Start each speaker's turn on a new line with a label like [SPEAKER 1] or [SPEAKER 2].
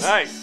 [SPEAKER 1] Nice.